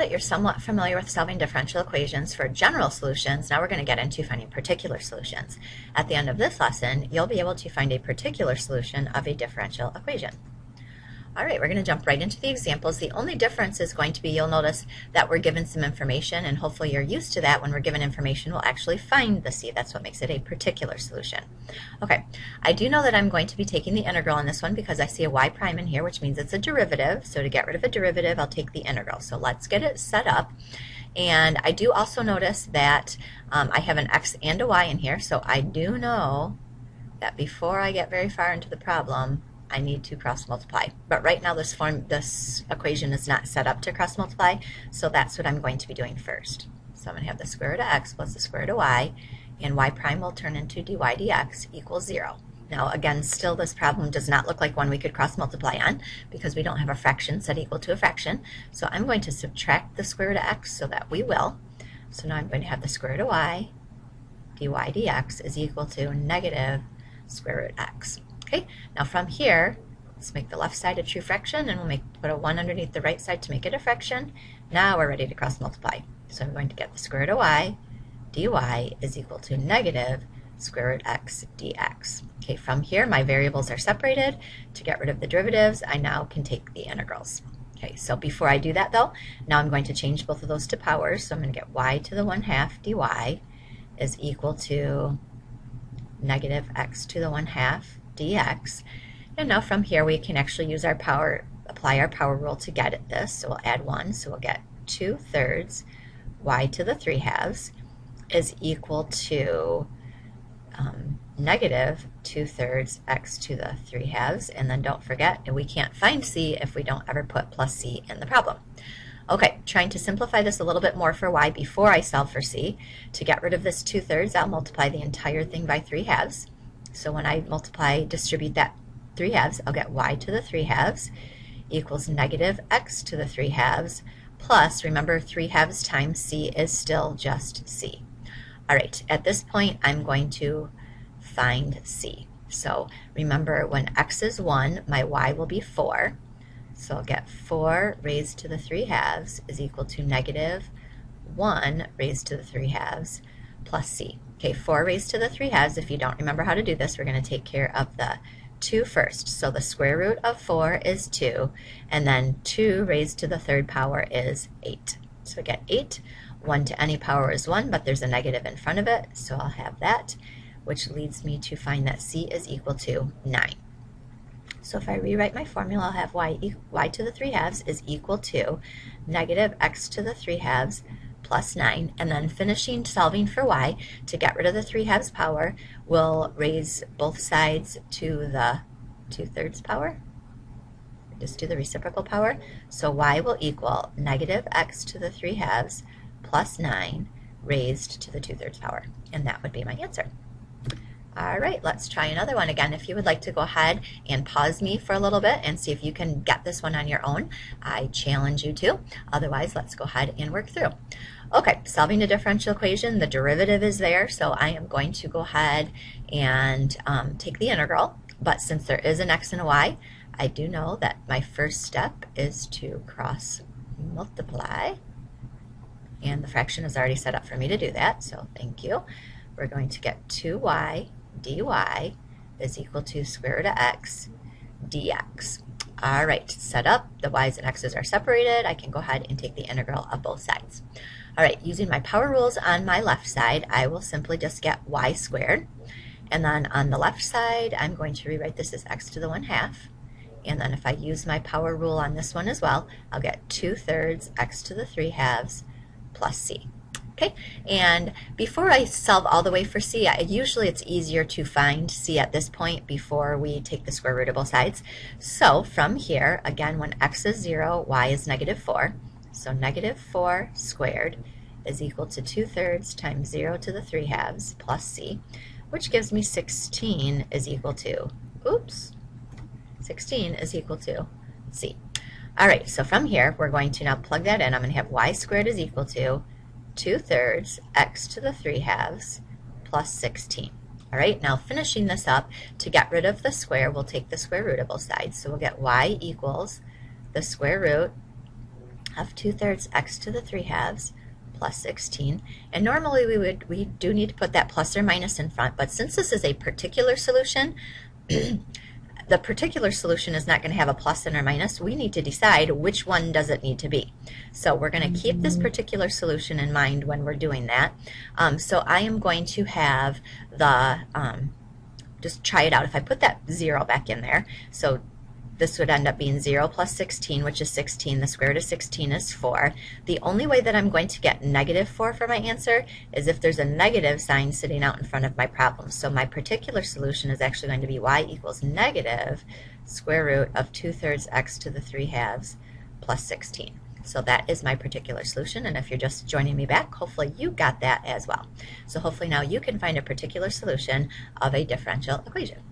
that you're somewhat familiar with solving differential equations for general solutions, now we're going to get into finding particular solutions. At the end of this lesson, you'll be able to find a particular solution of a differential equation. All right, we're going to jump right into the examples. The only difference is going to be you'll notice that we're given some information, and hopefully you're used to that. When we're given information, we'll actually find the c. That's what makes it a particular solution. Okay, I do know that I'm going to be taking the integral in this one because I see a y prime in here, which means it's a derivative. So to get rid of a derivative, I'll take the integral. So let's get it set up. And I do also notice that um, I have an x and a y in here, so I do know that before I get very far into the problem, I need to cross multiply. But right now this form, this equation is not set up to cross multiply, so that's what I'm going to be doing first. So I'm going to have the square root of x plus the square root of y, and y prime will turn into dy dx equals 0. Now again, still this problem does not look like one we could cross multiply on because we don't have a fraction set equal to a fraction. So I'm going to subtract the square root of x so that we will. So now I'm going to have the square root of y dy dx is equal to negative square root x. Okay, now from here, let's make the left side a true fraction and we'll make put a 1 underneath the right side to make it a fraction. Now we're ready to cross multiply. So I'm going to get the square root of y dy is equal to negative square root x dx. Okay, from here my variables are separated. To get rid of the derivatives, I now can take the integrals. Okay, so before I do that though, now I'm going to change both of those to powers. So I'm going to get y to the 1 half dy is equal to negative x to the 1 half dx. And now from here we can actually use our power, apply our power rule to get at this. So we'll add 1, so we'll get 2 thirds y to the 3 halves is equal to um, negative 2 thirds x to the 3 halves. And then don't forget, we can't find c if we don't ever put plus c in the problem. Okay, trying to simplify this a little bit more for y before I solve for c. To get rid of this 2 thirds, I'll multiply the entire thing by 3 halves. So when I multiply, distribute that 3 halves, I'll get y to the 3 halves equals negative x to the 3 halves plus, remember 3 halves times c is still just c. All right, at this point I'm going to find c. So remember when x is 1, my y will be 4. So I'll get 4 raised to the 3 halves is equal to negative 1 raised to the 3 halves plus c. Okay, 4 raised to the 3 halves. If you don't remember how to do this, we're going to take care of the 2 first. So the square root of 4 is 2, and then 2 raised to the third power is 8. So we get 8. 1 to any power is 1, but there's a negative in front of it, so I'll have that, which leads me to find that c is equal to 9. So if I rewrite my formula, I'll have y, y to the 3 halves is equal to negative x to the 3 halves plus 9, and then finishing solving for y to get rid of the 3 halves power, we'll raise both sides to the 2 thirds power. Just do the reciprocal power. So y will equal negative x to the 3 halves plus 9 raised to the 2 thirds power. And that would be my answer. All right, let's try another one again. If you would like to go ahead and pause me for a little bit and see if you can get this one on your own, I challenge you to. Otherwise, let's go ahead and work through. Okay, solving a differential equation, the derivative is there, so I am going to go ahead and um, take the integral. But since there is an x and a y, I do know that my first step is to cross multiply. And the fraction is already set up for me to do that, so thank you. We're going to get 2y dy is equal to square root of x dx. All right, set up, the y's and x's are separated. I can go ahead and take the integral of both sides. All right, using my power rules on my left side, I will simply just get y squared. And then on the left side, I'm going to rewrite this as x to the 1 half. And then if I use my power rule on this one as well, I'll get 2 thirds x to the 3 halves plus c. Okay, and before I solve all the way for c, I, usually it's easier to find c at this point before we take the square root of both sides. So from here, again, when x is 0, y is negative 4. So negative 4 squared is equal to 2 thirds times 0 to the 3 halves plus c, which gives me 16 is equal to, oops, 16 is equal to c. All right, so from here, we're going to now plug that in. I'm going to have y squared is equal to 2 thirds x to the 3 halves plus 16. All right, now finishing this up, to get rid of the square, we'll take the square root of both sides. So we'll get y equals the square root of 2 thirds x to the 3 halves plus 16. And normally we would we do need to put that plus or minus in front, but since this is a particular solution, the particular solution is not going to have a plus and or minus. We need to decide which one does it need to be. So we're going to keep this particular solution in mind when we're doing that. Um, so I am going to have the, um, just try it out. If I put that 0 back in there, so this would end up being 0 plus 16, which is 16. The square root of 16 is 4. The only way that I'm going to get negative 4 for my answer is if there's a negative sign sitting out in front of my problem. So my particular solution is actually going to be y equals negative square root of 2 thirds x to the 3 halves plus 16. So that is my particular solution, and if you're just joining me back, hopefully you got that as well. So hopefully now you can find a particular solution of a differential equation.